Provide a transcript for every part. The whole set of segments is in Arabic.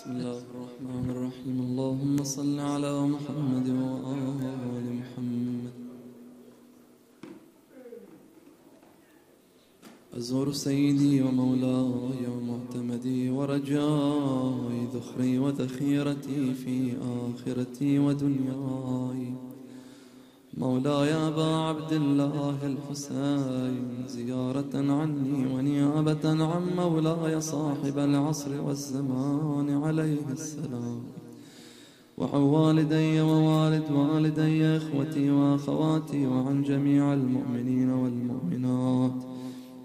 بسم الله الرحمن الرحيم. اللهم صل على محمد وآل محمد. أزور سيدي ومولاي ومعتمدي ورجاي ذخري وذخيرتي في آخرتي ودنياي. مولاي أبا عبد الله الحسين زيارة عني ونيابة عن مولاي صاحب العصر والزمان عليه السلام. وعن والدي ووالد والدي إخوتي وأخواتي وعن جميع المؤمنين والمؤمنات.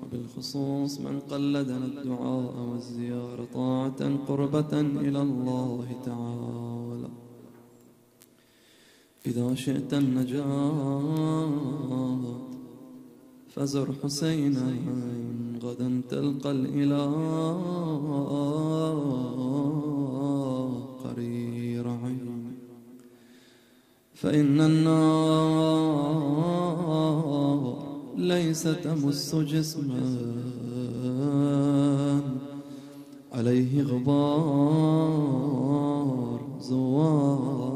وبالخصوص من قلدنا الدعاء والزيارة طاعة قربة إلى الله تعالى. إذا شئت النجاة فزر حسينا غدا تلقى الإله قرير عين. فإن النار ليس تمس جسما عليه غبار زوار.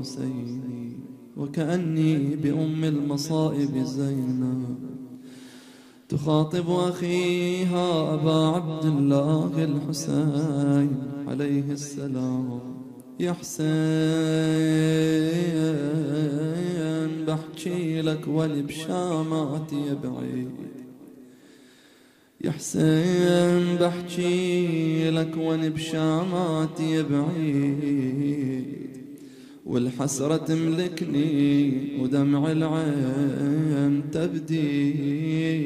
الحسين وكأني بأم المصائب زينب. تخاطب أخيها أبا عبد الله الحسين عليه السلام. يا حسين بحكي لك ولي بشاماتي بعيد. يا حسين بحكي لك وأنا بشاماتي بعيد. والحسرة تملكني ودمع العين تبدي.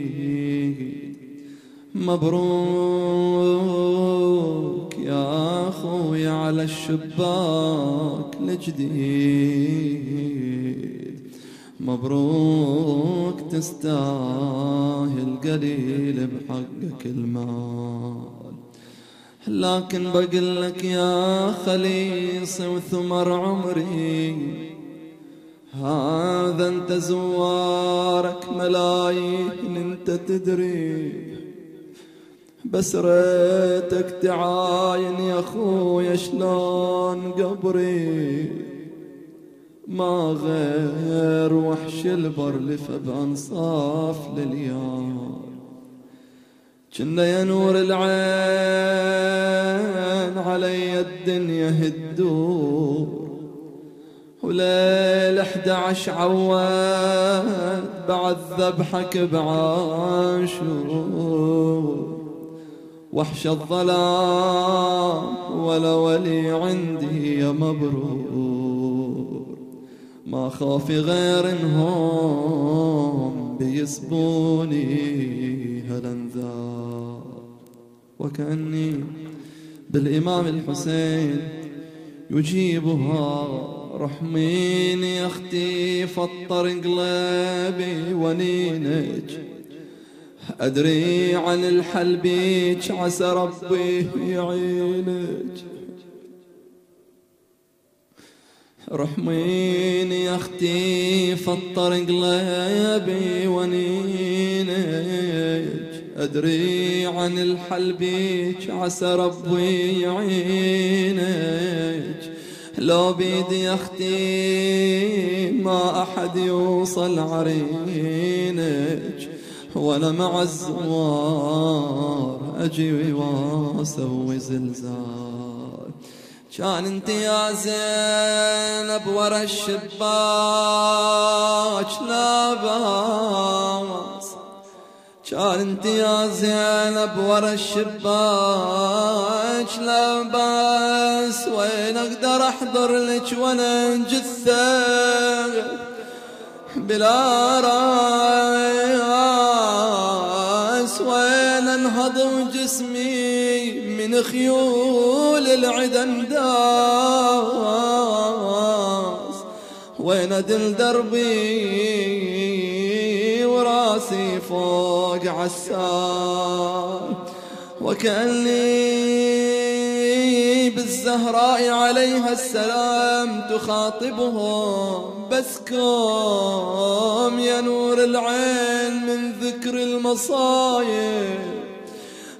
مبروك يا أخوي على الشباك الجديد مبروك تستاهل قليل بحقك المال. لكن بقول لك يا خليصي وثمر عمري. هذا انت زوارك ملايين انت تدري. بس ريتك تعاين يا خويا شلون قبري؟ ما غير وحش البر لف بانصاف لليار كنا يا نور العين علي الدنيا هدور وليل إحدى عشر عواد بعد ذبحك بعاشور. وحش الظلام ولا ولي عندي يا مبرور. ما خافي غير إنهم بيسبوني هالانذار وكأني بالإمام الحسين يجيبها. رحميني يا أختي فطر قلبي ونينك. أدري عن الحل بيك عسى ربي يعينك. رحميني يا أختي فطر قلبي ونينك. أدري عن الحل بيك عسى ربي يعينك. لو بيدي يا أختي ما أحد يوصل عرينك وأنا مع الزوار أجي وأسوي زلزال. كان انت يا زينب ورا الشباك لا باس كان انت يا زينب ورا الشباك لا باس وين أقدر احضر لك وأنا جثه بلا راس. وين انهضم جسمي؟ خيول العدن داس وين أدل دربي وراسي فوق عسار وكأني بالزهراء عليها السلام تخاطبهم. بس كوم يا نور العين من ذكر المصايب.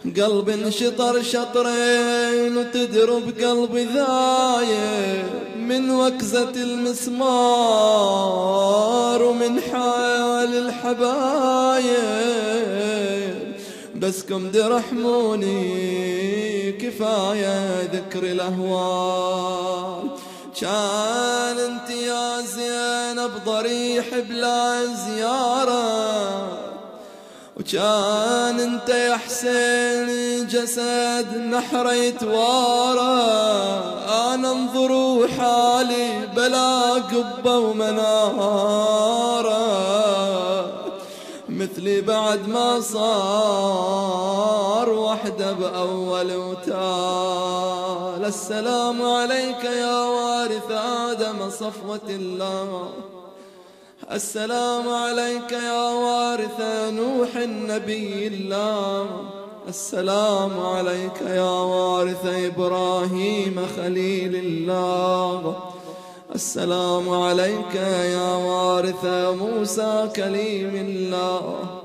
قلب انشطر شطرين وتدرب قلبي ذايب من وكزة المسمار ومن حال الحبايب. بسكم درحموني كفاية ذكر الأهوال. كان انت يا زينب ضريح بلا زيارة. وكان انت يا حسين جسد نحر يتوارى أنا انظروا حالي بلا قبة ومنارة مثلي بعد ما صار وحدة بأول وتال. السلام عليك يا وارث آدم صفوة الله. السلام عليك يا وارث نوح النبي الله. السلام عليك يا وارث إبراهيم خليل الله. السلام عليك يا وارث موسى كليم الله.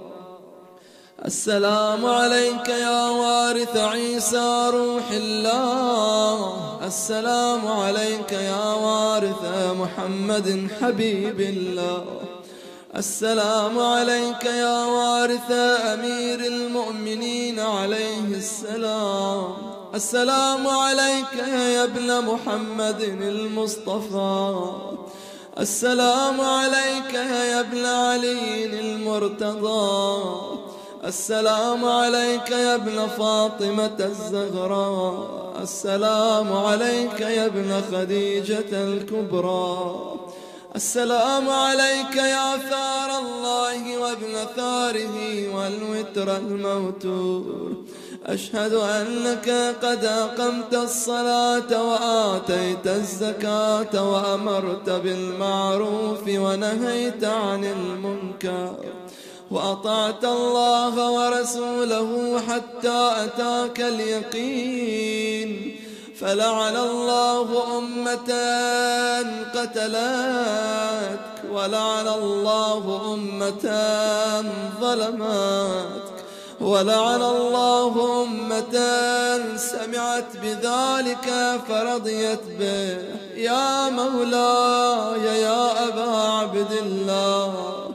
السلام عليك يا وارث عيسى روح الله. السلام عليك يا وارث محمد حبيب الله. السلام عليك يا وارث أمير المؤمنين عليه السلام. السلام عليك يا ابن محمد المصطفى. السلام عليك يا ابن علي المرتضى. السلام عليك يا ابن فاطمة الزهراء. السلام عليك يا ابن خديجة الكبرى. السلام عليك يا ثار الله وابن ثاره والوتر الموتور. أشهد أنك قد أقمت الصلاة وآتيت الزكاة وأمرت بالمعروف ونهيت عن المنكر. وأطعت الله ورسوله حتى أتاك اليقين. فلعن الله أمة قتلتك ولعن الله أمة ظلمتك ولعن الله أمة سمعت بذلك فرضيت به. يا مولاي يا أبا عبد الله.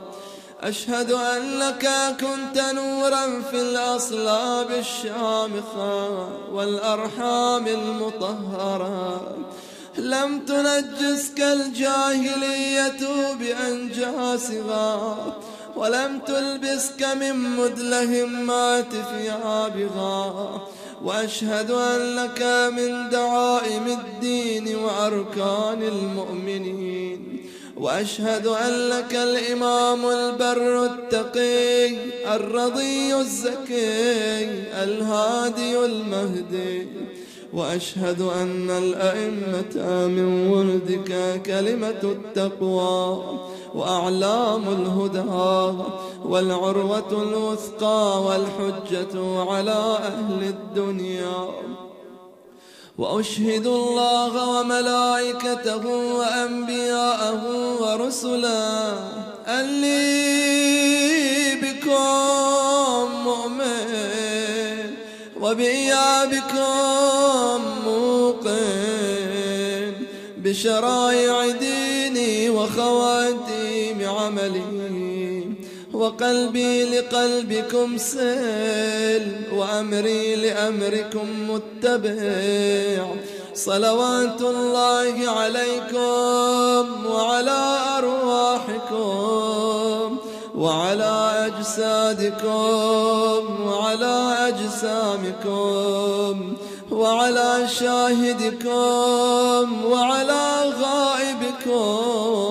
أشهد أنك كنت نورا في الأصلاب الشامخة والأرحام المطهرة. لم تنجسك الجاهلية بأنجاسها ولم تلبسك من مدلهمات ثيابها وأشهد أنك من دعائم الدين وأركان المؤمنين. وأشهد أن لك الإمام البر التقي الرضي الزكي الهادي المهدي. وأشهد أن الأئمة من ولدك كلمة التقوى وأعلام الهدى والعروة الوثقى والحجة على أهل الدنيا. وأشهد الله وملائكته وأنبياءه ورسلا أني بكم مؤمن وبإيابكم موقن بشرائع ديني وخواتيم عملي. وقلبي لقلبكم سيل وأمري لأمركم متبع. صلوات الله عليكم وعلى أرواحكم وعلى أجسادكم وعلى أجسامكم وعلى شاهدكم وعلى غائبكم.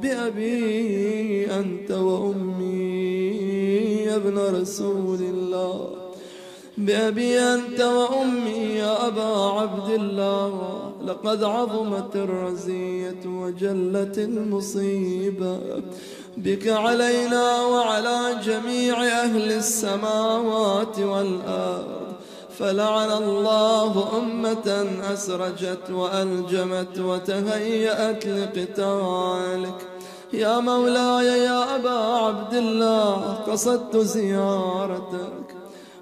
باطنكم بأبي أنت وأمي يا ابن رسول الله. بأبي أنت وأمي يا أبا عبد الله. لقد عظمت الرزية وجلت المصيبة. بك علينا وعلى جميع أهل السماوات والأرض. فلعن الله أمة أسرجت وألجمت وتهيأت لقتالك. يا مولاي يا أبا عبد الله قصدت زيارتك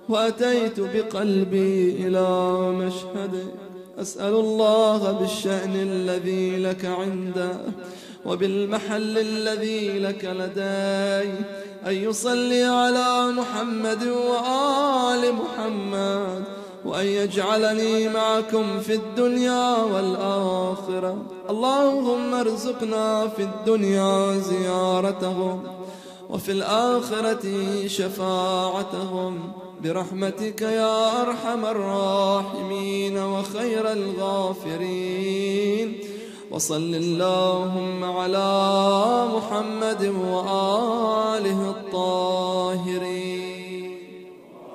وأتيت بقلبي إلى مشهدك. أسأل الله بالشأن الذي لك عنده وبالمحل الذي لك لدي. أن يصلي على محمد وآل محمد وأن يجعلني معكم في الدنيا والآخرة. اللهم ارزقنا في الدنيا زيارتهم وفي الآخرة شفاعتهم. برحمتك يا أرحم الراحمين وخير الغافرين. وصل اللهم على محمد وآله الطاهرين.